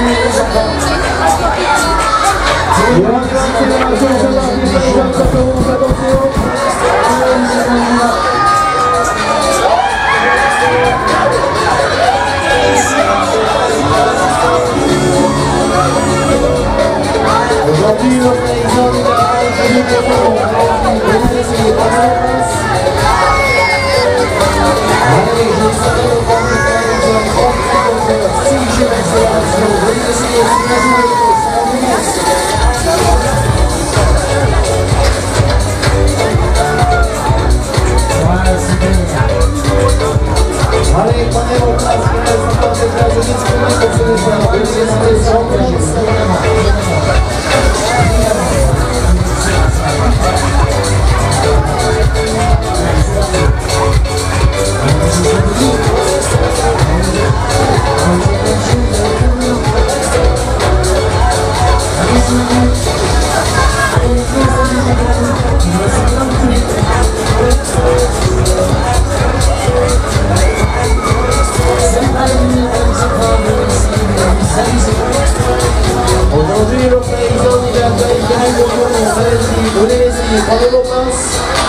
Welcome to our social office. Nicole Lucas.